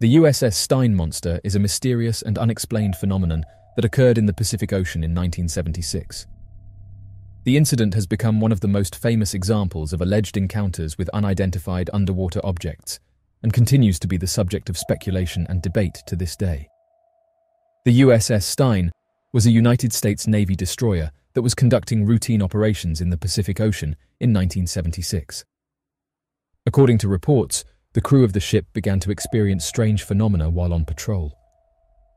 The USS Stein monster is a mysterious and unexplained phenomenon that occurred in the Pacific Ocean in 1976. The incident has become one of the most famous examples of alleged encounters with unidentified underwater objects and continues to be the subject of speculation and debate to this day. The USS Stein was a United States Navy destroyer that was conducting routine operations in the Pacific Ocean in 1976. According to reports, the crew of the ship began to experience strange phenomena while on patrol.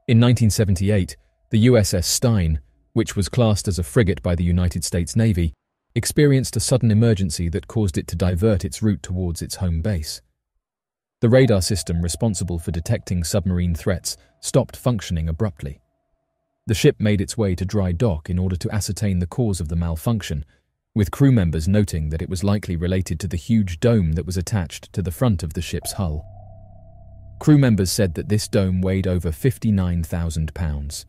In 1978, the USS Stein, which was classed as a frigate by the United States Navy, experienced a sudden emergency that caused it to divert its route towards its home base. The radar system responsible for detecting submarine threats stopped functioning abruptly. The ship made its way to dry dock in order to ascertain the cause of the malfunction with crew members noting that it was likely related to the huge dome that was attached to the front of the ship's hull. Crew members said that this dome weighed over 59,000 pounds.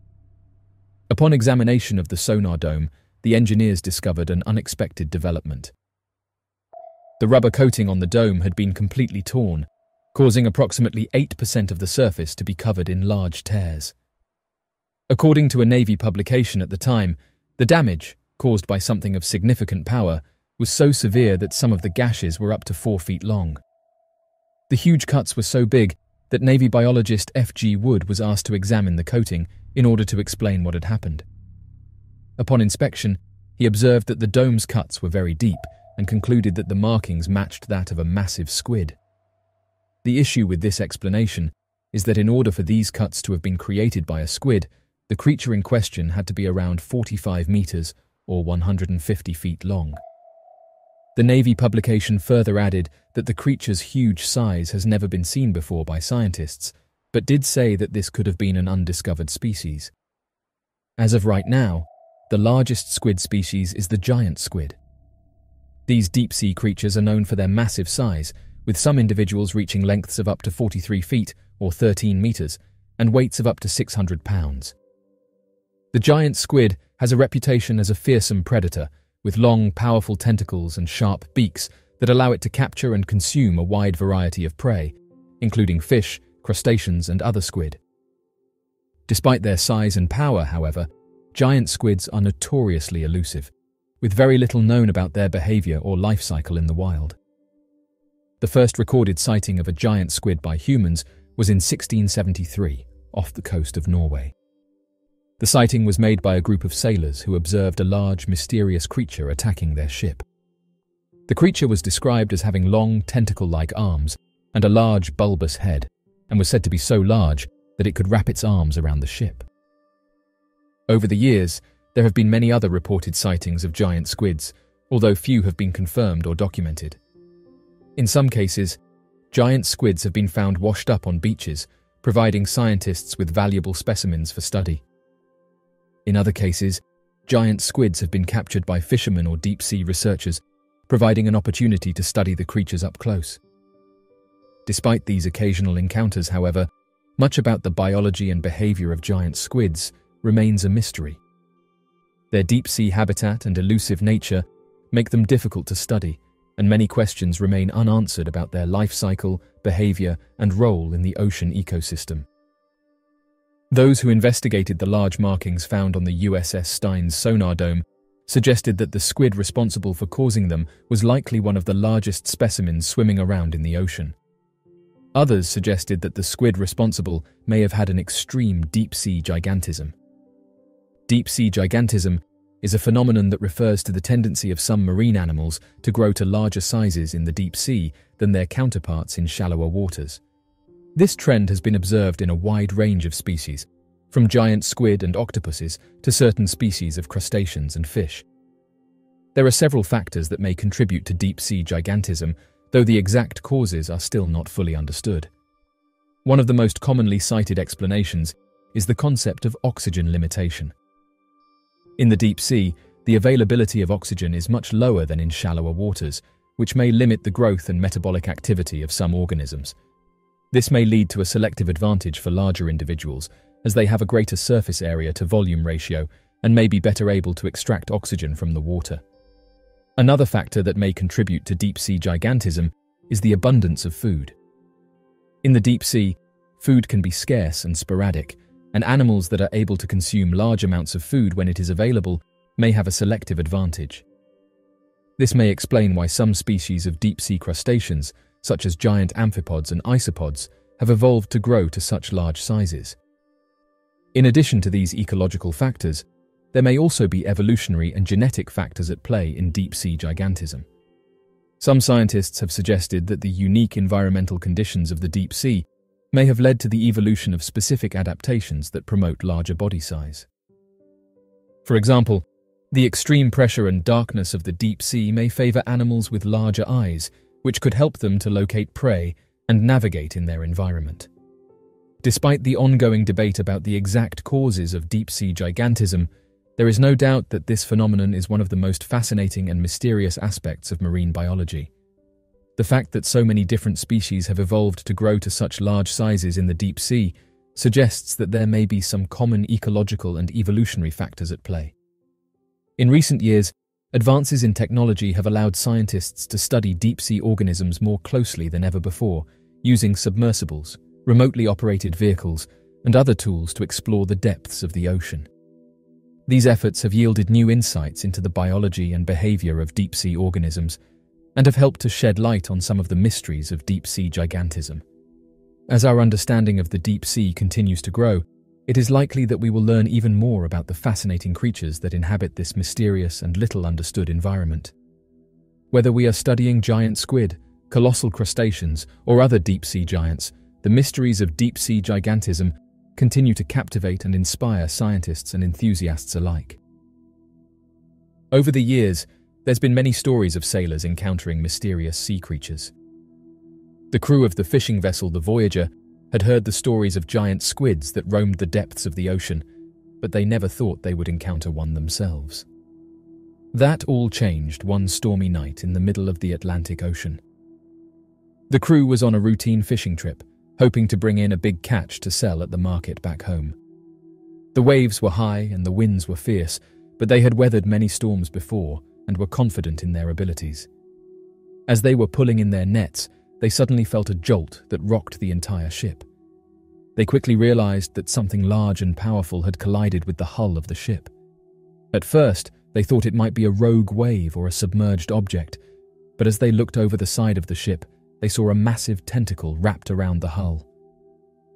Upon examination of the sonar dome, the engineers discovered an unexpected development. The rubber coating on the dome had been completely torn, causing approximately 8% of the surface to be covered in large tears. According to a Navy publication at the time, the damage, caused by something of significant power, was so severe that some of the gashes were up to four feet long. The huge cuts were so big that Navy biologist F.G. Wood was asked to examine the coating in order to explain what had happened. Upon inspection, he observed that the dome's cuts were very deep and concluded that the markings matched that of a massive squid. The issue with this explanation is that in order for these cuts to have been created by a squid, the creature in question had to be around 45 meters or 150 feet long. The Navy publication further added that the creature's huge size has never been seen before by scientists, but did say that this could have been an undiscovered species. As of right now, the largest squid species is the giant squid. These deep sea creatures are known for their massive size, with some individuals reaching lengths of up to 43 feet or 13 meters and weights of up to 600 pounds. The giant squid has a reputation as a fearsome predator, with long, powerful tentacles and sharp beaks that allow it to capture and consume a wide variety of prey, including fish, crustaceans, and other squid. Despite their size and power, however, giant squids are notoriously elusive, with very little known about their behavior or life cycle in the wild. The first recorded sighting of a giant squid by humans was in 1673, off the coast of Norway. The sighting was made by a group of sailors who observed a large, mysterious creature attacking their ship. The creature was described as having long, tentacle-like arms and a large, bulbous head, and was said to be so large that it could wrap its arms around the ship. Over the years, there have been many other reported sightings of giant squids, although few have been confirmed or documented. In some cases, giant squids have been found washed up on beaches, providing scientists with valuable specimens for study. In other cases, giant squids have been captured by fishermen or deep sea researchers, providing an opportunity to study the creatures up close. Despite these occasional encounters, however, much about the biology and behavior of giant squids remains a mystery. Their deep sea habitat and elusive nature make them difficult to study, and many questions remain unanswered about their life cycle, behavior, and role in the ocean ecosystem. Those who investigated the large markings found on the USS Stein's sonar dome suggested that the squid responsible for causing them was likely one of the largest specimens swimming around in the ocean. Others suggested that the squid responsible may have had an extreme deep-sea gigantism. Deep-sea gigantism is a phenomenon that refers to the tendency of some marine animals to grow to larger sizes in the deep sea than their counterparts in shallower waters. This trend has been observed in a wide range of species, from giant squid and octopuses to certain species of crustaceans and fish. There are several factors that may contribute to deep-sea gigantism, though the exact causes are still not fully understood. One of the most commonly cited explanations is the concept of oxygen limitation. In the deep sea, the availability of oxygen is much lower than in shallower waters, which may limit the growth and metabolic activity of some organisms. This may lead to a selective advantage for larger individuals, as they have a greater surface area to volume ratio and may be better able to extract oxygen from the water. Another factor that may contribute to deep sea gigantism is the abundance of food. In the deep sea, food can be scarce and sporadic, and animals that are able to consume large amounts of food when it is available may have a selective advantage. This may explain why some species of deep sea crustaceans, such as giant amphipods and isopods, have evolved to grow to such large sizes. In addition to these ecological factors, there may also be evolutionary and genetic factors at play in deep sea gigantism. Some scientists have suggested that the unique environmental conditions of the deep sea may have led to the evolution of specific adaptations that promote larger body size. For example, the extreme pressure and darkness of the deep sea may favor animals with larger eyes, which could help them to locate prey and navigate in their environment. Despite the ongoing debate about the exact causes of deep sea gigantism, there is no doubt that this phenomenon is one of the most fascinating and mysterious aspects of marine biology. The fact that so many different species have evolved to grow to such large sizes in the deep sea suggests that there may be some common ecological and evolutionary factors at play. In recent years, advances in technology have allowed scientists to study deep sea organisms more closely than ever before, using submersibles, remotely operated vehicles, and other tools to explore the depths of the ocean. These efforts have yielded new insights into the biology and behavior of deep sea organisms and have helped to shed light on some of the mysteries of deep sea gigantism. As our understanding of the deep sea continues to grow, it is likely that we will learn even more about the fascinating creatures that inhabit this mysterious and little understood environment. Whether we are studying giant squid, colossal crustaceans, or other deep sea giants, the mysteries of deep sea gigantism continue to captivate and inspire scientists and enthusiasts alike. Over the years, there's been many stories of sailors encountering mysterious sea creatures. The crew of the fishing vessel the Voyager had heard the stories of giant squids that roamed the depths of the ocean, but they never thought they would encounter one themselves. That all changed one stormy night in the middle of the Atlantic Ocean. The crew was on a routine fishing trip hoping to bring in a big catch to sell at the market back home. The waves were high and the winds were fierce, but they had weathered many storms before and were confident in their abilities. As they were pulling in their nets, they suddenly felt a jolt that rocked the entire ship. They quickly realized that something large and powerful had collided with the hull of the ship. At first, they thought it might be a rogue wave or a submerged object, but as they looked over the side of the ship, they saw a massive tentacle wrapped around the hull.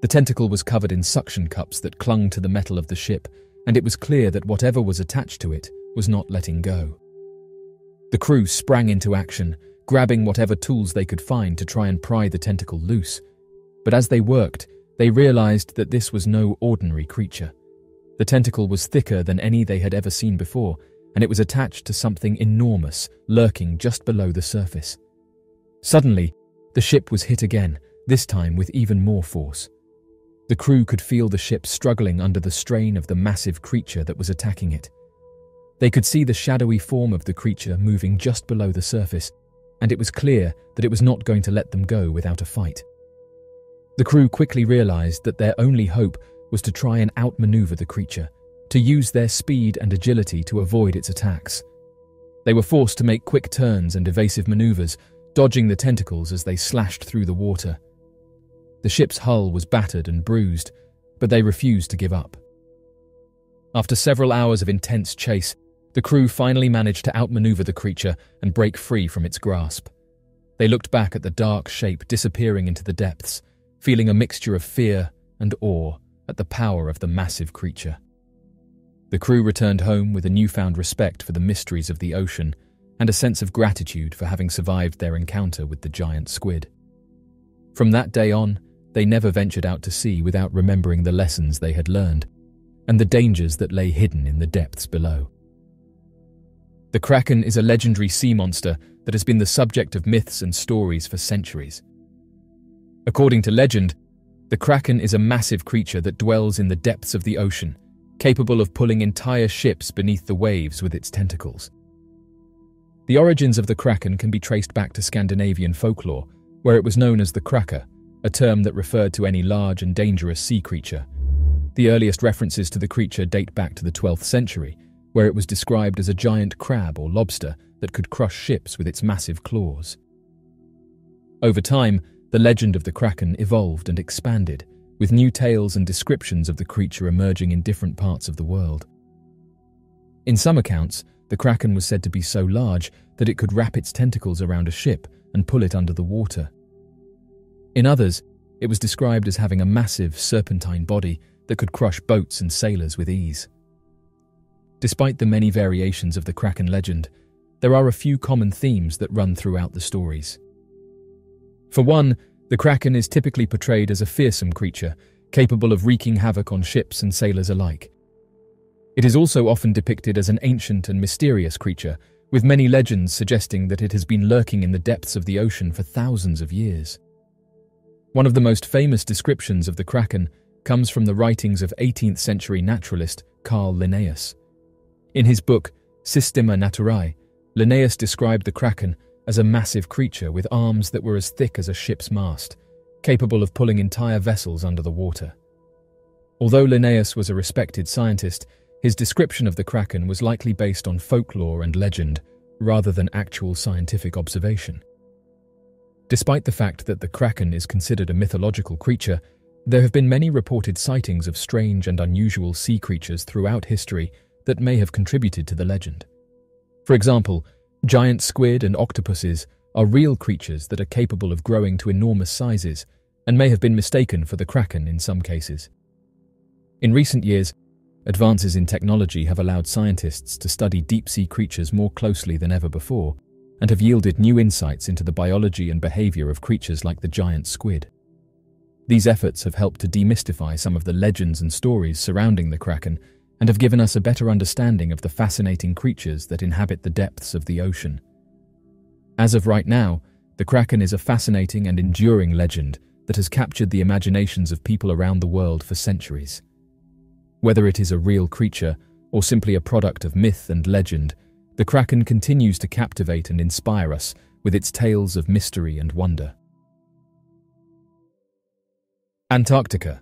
The tentacle was covered in suction cups that clung to the metal of the ship, and it was clear that whatever was attached to it was not letting go. The crew sprang into action, grabbing whatever tools they could find to try and pry the tentacle loose. But as they worked, they realized that this was no ordinary creature. The tentacle was thicker than any they had ever seen before, and it was attached to something enormous lurking just below the surface. Suddenly, the ship was hit again, this time with even more force. The crew could feel the ship struggling under the strain of the massive creature that was attacking it. They could see the shadowy form of the creature moving just below the surface, and it was clear that it was not going to let them go without a fight. The crew quickly realized that their only hope was to try and outmaneuver the creature, to use their speed and agility to avoid its attacks. They were forced to make quick turns and evasive maneuvers, dodging the tentacles as they slashed through the water. The ship's hull was battered and bruised, but they refused to give up. After several hours of intense chase, the crew finally managed to outmaneuver the creature and break free from its grasp. They looked back at the dark shape disappearing into the depths, feeling a mixture of fear and awe at the power of the massive creature. The crew returned home with a newfound respect for the mysteries of the ocean and a sense of gratitude for having survived their encounter with the giant squid. From that day on, they never ventured out to sea without remembering the lessons they had learned and the dangers that lay hidden in the depths below. The kraken is a legendary sea monster that has been the subject of myths and stories for centuries. According to legend, the kraken is a massive creature that dwells in the depths of the ocean, capable of pulling entire ships beneath the waves with its tentacles. The origins of the kraken can be traced back to Scandinavian folklore, where it was known as the kraka, a term that referred to any large and dangerous sea creature. The earliest references to the creature date back to the 12th century, where it was described as a giant crab or lobster that could crush ships with its massive claws. Over time, the legend of the kraken evolved and expanded, with new tales and descriptions of the creature emerging in different parts of the world. In some accounts, the kraken was said to be so large that it could wrap its tentacles around a ship and pull it under the water. In others, it was described as having a massive serpentine body that could crush boats and sailors with ease. Despite the many variations of the kraken legend, there are a few common themes that run throughout the stories. For one, the kraken is typically portrayed as a fearsome creature, capable of wreaking havoc on ships and sailors alike. It is also often depicted as an ancient and mysterious creature, with many legends suggesting that it has been lurking in the depths of the ocean for thousands of years. One of the most famous descriptions of the kraken comes from the writings of 18th century naturalist Carl Linnaeus. In his book Systema Naturae, Linnaeus described the kraken as a massive creature with arms that were as thick as a ship's mast, capable of pulling entire vessels under the water. Although Linnaeus was a respected scientist, his description of the kraken was likely based on folklore and legend rather than actual scientific observation. Despite the fact that the kraken is considered a mythological creature, there have been many reported sightings of strange and unusual sea creatures throughout history that may have contributed to the legend. For example, giant squid and octopuses are real creatures that are capable of growing to enormous sizes and may have been mistaken for the kraken in some cases. In recent years, advances in technology have allowed scientists to study deep sea creatures more closely than ever before and have yielded new insights into the biology and behavior of creatures like the giant squid. These efforts have helped to demystify some of the legends and stories surrounding the kraken and have given us a better understanding of the fascinating creatures that inhabit the depths of the ocean. As of right now, the kraken is a fascinating and enduring legend that has captured the imaginations of people around the world for centuries. Whether it is a real creature or simply a product of myth and legend, the kraken continues to captivate and inspire us with its tales of mystery and wonder. Antarctica,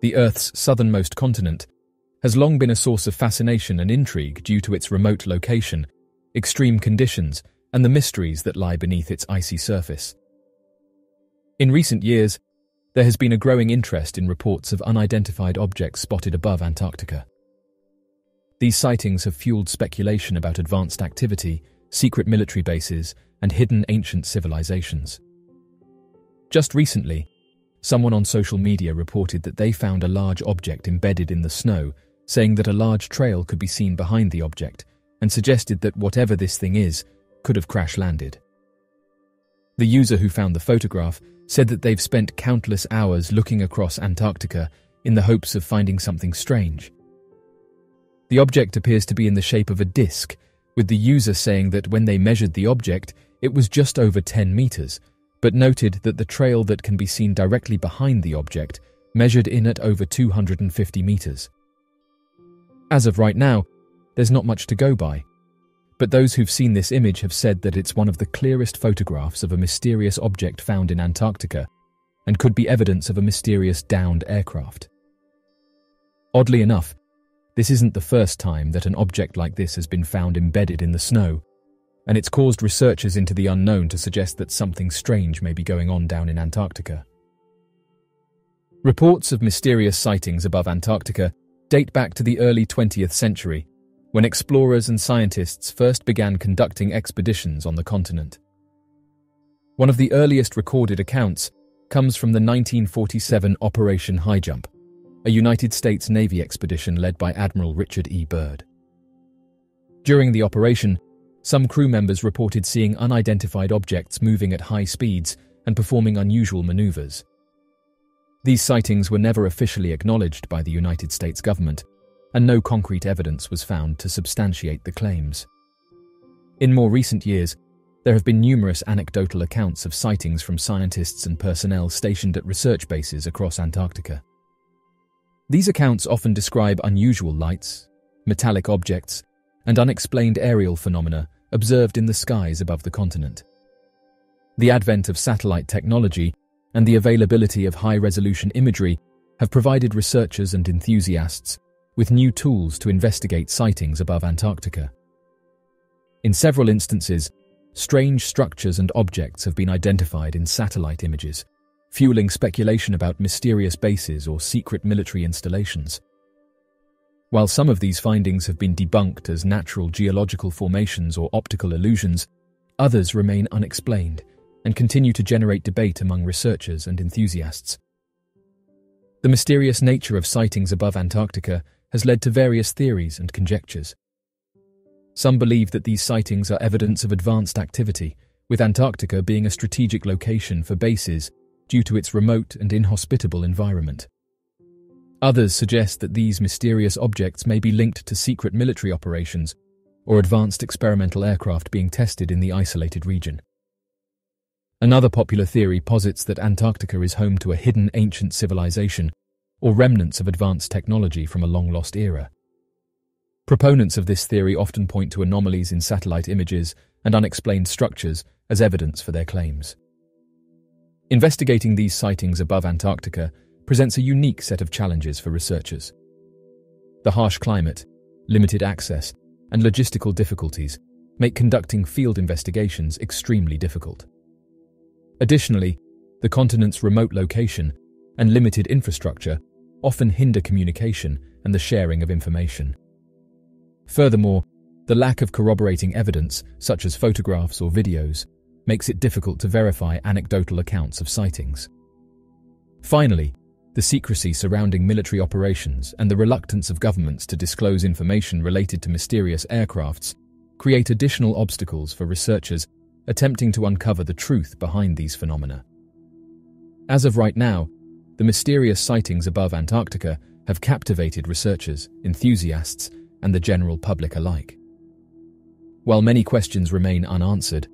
the Earth's southernmost continent, has long been a source of fascination and intrigue due to its remote location, extreme conditions, and the mysteries that lie beneath its icy surface. In recent years, there has been a growing interest in reports of unidentified objects spotted above Antarctica. These sightings have fueled speculation about advanced activity, secret military bases, and hidden ancient civilizations. Just recently, someone on social media reported that they found a large object embedded in the snow saying that a large trail could be seen behind the object and suggested that whatever this thing is could have crash landed. The user who found the photograph said that they've spent countless hours looking across Antarctica in the hopes of finding something strange. The object appears to be in the shape of a disc, with the user saying that when they measured the object, it was just over 10 meters, but noted that the trail that can be seen directly behind the object measured in at over 250 meters. As of right now, there's not much to go by. But those who've seen this image have said that it's one of the clearest photographs of a mysterious object found in Antarctica and could be evidence of a mysterious downed aircraft. Oddly enough, this isn't the first time that an object like this has been found embedded in the snow, and it's caused researchers into the unknown to suggest that something strange may be going on down in Antarctica. Reports of mysterious sightings above Antarctica date back to the early 20th century, when explorers and scientists first began conducting expeditions on the continent. One of the earliest recorded accounts comes from the 1947 Operation Highjump, a United States Navy expedition led by Admiral Richard E. Byrd. During the operation, some crew members reported seeing unidentified objects moving at high speeds and performing unusual maneuvers. These sightings were never officially acknowledged by the United States government, and no concrete evidence was found to substantiate the claims. In more recent years, there have been numerous anecdotal accounts of sightings from scientists and personnel stationed at research bases across Antarctica. These accounts often describe unusual lights, metallic objects, and unexplained aerial phenomena observed in the skies above the continent. The advent of satellite technology and the availability of high-resolution imagery have provided researchers and enthusiasts with new tools to investigate sightings above Antarctica. In several instances, strange structures and objects have been identified in satellite images, fueling speculation about mysterious bases or secret military installations. While some of these findings have been debunked as natural geological formations or optical illusions, others remain unexplained and continue to generate debate among researchers and enthusiasts. The mysterious nature of sightings above Antarctica has led to various theories and conjectures. Some believe that these sightings are evidence of advanced activity, with Antarctica being a strategic location for bases due to its remote and inhospitable environment. Others suggest that these mysterious objects may be linked to secret military operations or advanced experimental aircraft being tested in the isolated region. Another popular theory posits that Antarctica is home to a hidden ancient civilization or remnants of advanced technology from a long-lost era. Proponents of this theory often point to anomalies in satellite images and unexplained structures as evidence for their claims. Investigating these sightings above Antarctica presents a unique set of challenges for researchers. The harsh climate, limited access, and logistical difficulties make conducting field investigations extremely difficult. Additionally, the continent's remote location and limited infrastructure often hinder communication and the sharing of information. Furthermore, the lack of corroborating evidence, such as photographs or videos, makes it difficult to verify anecdotal accounts of sightings. Finally, the secrecy surrounding military operations and the reluctance of governments to disclose information related to mysterious aircrafts create additional obstacles for researchers attempting to uncover the truth behind these phenomena. As of right now, the mysterious sightings above Antarctica have captivated researchers, enthusiasts, and the general public alike. While many questions remain unanswered,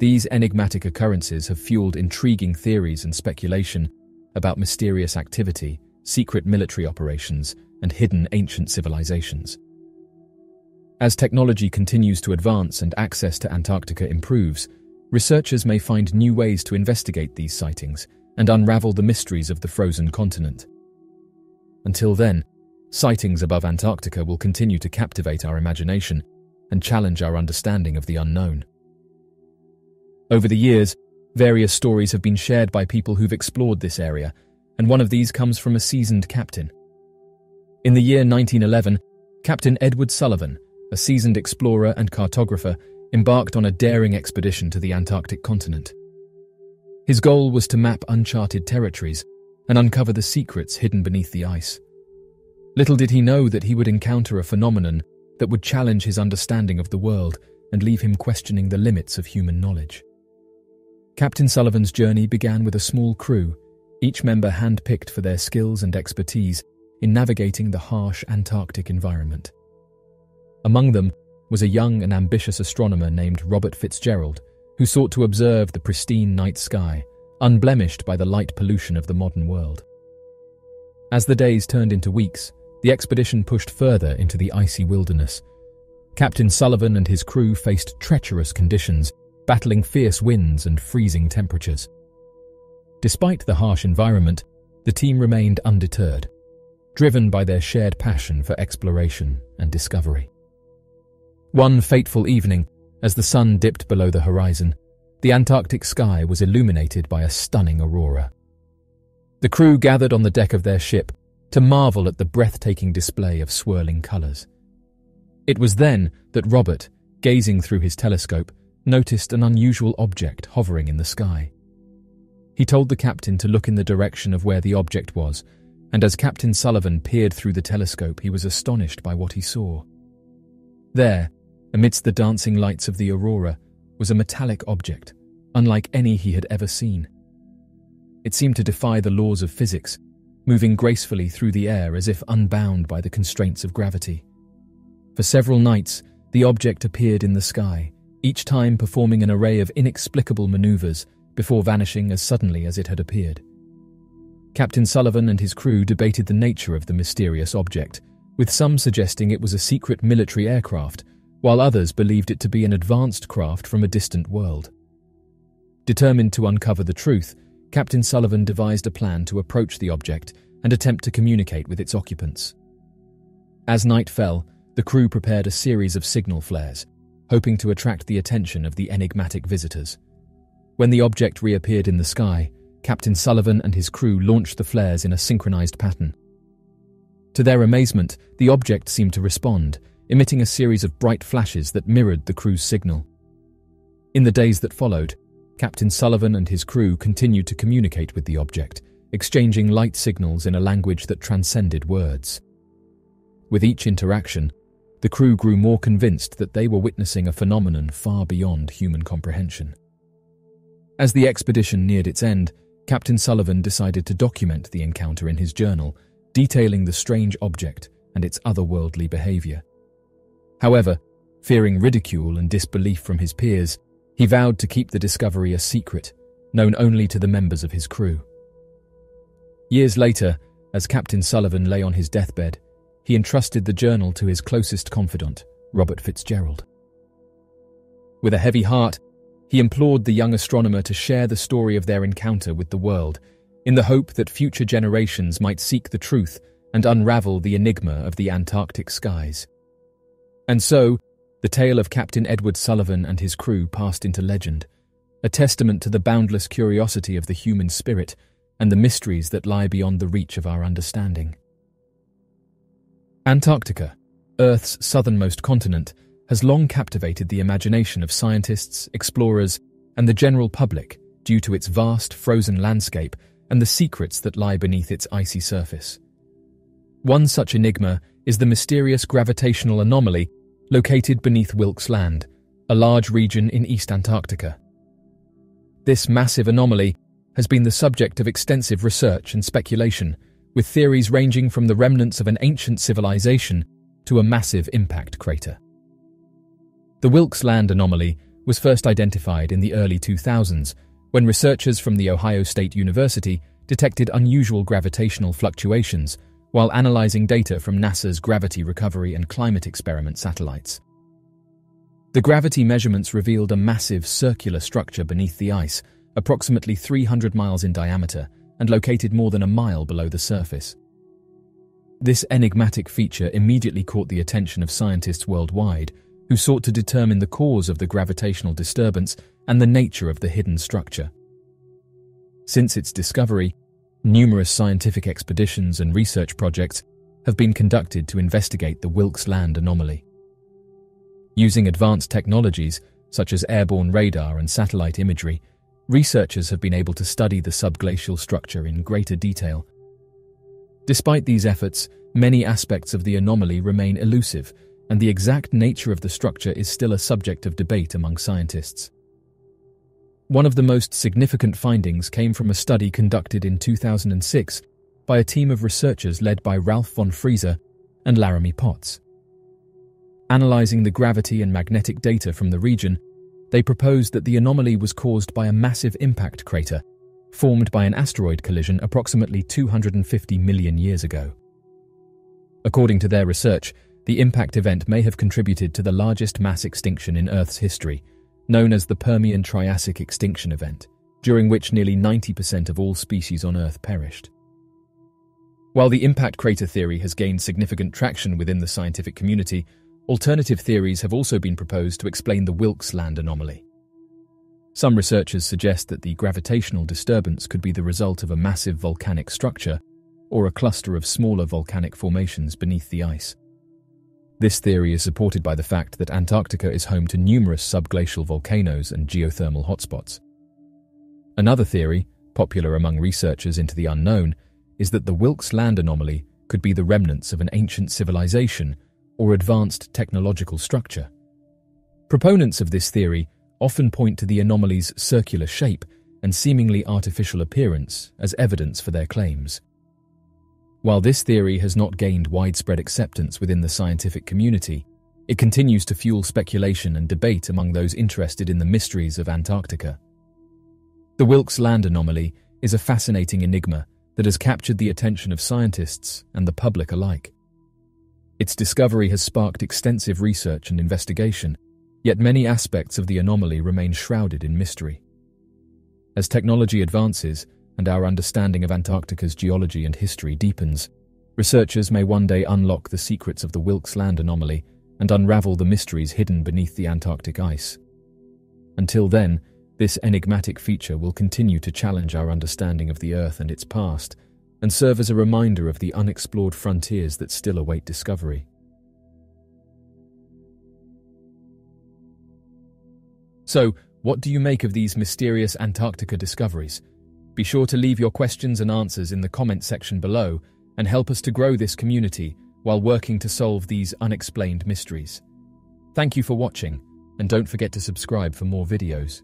these enigmatic occurrences have fueled intriguing theories and speculation about mysterious activity, secret military operations, and hidden ancient civilizations. As technology continues to advance and access to Antarctica improves, researchers may find new ways to investigate these sightings and unravel the mysteries of the frozen continent. Until then, sightings above Antarctica will continue to captivate our imagination and challenge our understanding of the unknown. Over the years, Various stories have been shared by people who've explored this area, and one of these comes from a seasoned captain. In the year 1911, Captain Edward Sullivan, a seasoned explorer and cartographer, embarked on a daring expedition to the Antarctic continent. His goal was to map uncharted territories and uncover the secrets hidden beneath the ice. Little did he know that he would encounter a phenomenon that would challenge his understanding of the world and leave him questioning the limits of human knowledge. Captain Sullivan's journey began with a small crew, each member hand-picked for their skills and expertise in navigating the harsh Antarctic environment. Among them was a young and ambitious astronomer named Robert Fitzgerald, who sought to observe the pristine night sky, unblemished by the light pollution of the modern world. As the days turned into weeks, the expedition pushed further into the icy wilderness. Captain Sullivan and his crew faced treacherous conditions battling fierce winds and freezing temperatures. Despite the harsh environment, the team remained undeterred, driven by their shared passion for exploration and discovery. One fateful evening, as the sun dipped below the horizon, the Antarctic sky was illuminated by a stunning aurora. The crew gathered on the deck of their ship to marvel at the breathtaking display of swirling colours. It was then that Robert, gazing through his telescope, noticed an unusual object hovering in the sky. He told the captain to look in the direction of where the object was, and as Captain Sullivan peered through the telescope, he was astonished by what he saw. There, amidst the dancing lights of the aurora, was a metallic object, unlike any he had ever seen. It seemed to defy the laws of physics, moving gracefully through the air as if unbound by the constraints of gravity. For several nights, the object appeared in the sky, each time performing an array of inexplicable maneuvers before vanishing as suddenly as it had appeared. Captain Sullivan and his crew debated the nature of the mysterious object, with some suggesting it was a secret military aircraft, while others believed it to be an advanced craft from a distant world. Determined to uncover the truth, Captain Sullivan devised a plan to approach the object and attempt to communicate with its occupants. As night fell, the crew prepared a series of signal flares, hoping to attract the attention of the enigmatic visitors. When the object reappeared in the sky, Captain Sullivan and his crew launched the flares in a synchronized pattern. To their amazement, the object seemed to respond, emitting a series of bright flashes that mirrored the crew's signal. In the days that followed, Captain Sullivan and his crew continued to communicate with the object, exchanging light signals in a language that transcended words. With each interaction, the crew grew more convinced that they were witnessing a phenomenon far beyond human comprehension. As the expedition neared its end, Captain Sullivan decided to document the encounter in his journal, detailing the strange object and its otherworldly behavior. However, fearing ridicule and disbelief from his peers, he vowed to keep the discovery a secret, known only to the members of his crew. Years later, as Captain Sullivan lay on his deathbed, he entrusted the journal to his closest confidant, Robert Fitzgerald. With a heavy heart, he implored the young astronomer to share the story of their encounter with the world, in the hope that future generations might seek the truth and unravel the enigma of the Antarctic skies. And so, the tale of Captain Edward Sullivan and his crew passed into legend, a testament to the boundless curiosity of the human spirit and the mysteries that lie beyond the reach of our understanding. Antarctica, Earth's southernmost continent, has long captivated the imagination of scientists, explorers, and the general public due to its vast frozen landscape and the secrets that lie beneath its icy surface. One such enigma is the mysterious gravitational anomaly located beneath Wilkes Land, a large region in East Antarctica. This massive anomaly has been the subject of extensive research and speculation, with theories ranging from the remnants of an ancient civilization to a massive impact crater. The Wilkes Land anomaly was first identified in the early 2000s when researchers from The Ohio State University detected unusual gravitational fluctuations while analyzing data from NASA's Gravity Recovery and Climate Experiment satellites. The gravity measurements revealed a massive circular structure beneath the ice, approximately 300 miles in diameter and located more than a mile below the surface. This enigmatic feature immediately caught the attention of scientists worldwide who sought to determine the cause of the gravitational disturbance and the nature of the hidden structure. Since its discovery, numerous scientific expeditions and research projects have been conducted to investigate the Wilkes Land anomaly. Using advanced technologies such as airborne radar and satellite imagery, researchers have been able to study the subglacial structure in greater detail. Despite these efforts, many aspects of the anomaly remain elusive and the exact nature of the structure is still a subject of debate among scientists. One of the most significant findings came from a study conducted in 2006 by a team of researchers led by Ralph von Frese and Laramie Potts. Analyzing the gravity and magnetic data from the region, they proposed that the anomaly was caused by a massive impact crater formed by an asteroid collision approximately 250 million years ago. According to their research, the impact event may have contributed to the largest mass extinction in Earth's history, known as the Permian Triassic Extinction Event, during which nearly 90% of all species on Earth perished. While the impact crater theory has gained significant traction within the scientific community, alternative theories have also been proposed to explain the Wilkes Land anomaly. Some researchers suggest that the gravitational disturbance could be the result of a massive volcanic structure or a cluster of smaller volcanic formations beneath the ice. This theory is supported by the fact that Antarctica is home to numerous subglacial volcanoes and geothermal hotspots. Another theory, popular among researchers into the unknown, is that the Wilkes Land anomaly could be the remnants of an ancient civilization or advanced technological structure. Proponents of this theory often point to the anomaly's circular shape and seemingly artificial appearance as evidence for their claims. While this theory has not gained widespread acceptance within the scientific community, it continues to fuel speculation and debate among those interested in the mysteries of Antarctica. The Wilkes Land anomaly is a fascinating enigma that has captured the attention of scientists and the public alike. Its discovery has sparked extensive research and investigation, yet many aspects of the anomaly remain shrouded in mystery. As technology advances, and our understanding of Antarctica's geology and history deepens, researchers may one day unlock the secrets of the Wilkes Land anomaly and unravel the mysteries hidden beneath the Antarctic ice. Until then, This enigmatic feature will continue to challenge our understanding of the Earth and its past, and serve as a reminder of the unexplored frontiers that still await discovery. So, what do you make of these mysterious Antarctica discoveries? Be sure to leave your questions and answers in the comment section below and help us to grow this community while working to solve these unexplained mysteries. Thank you for watching, and don't forget to subscribe for more videos.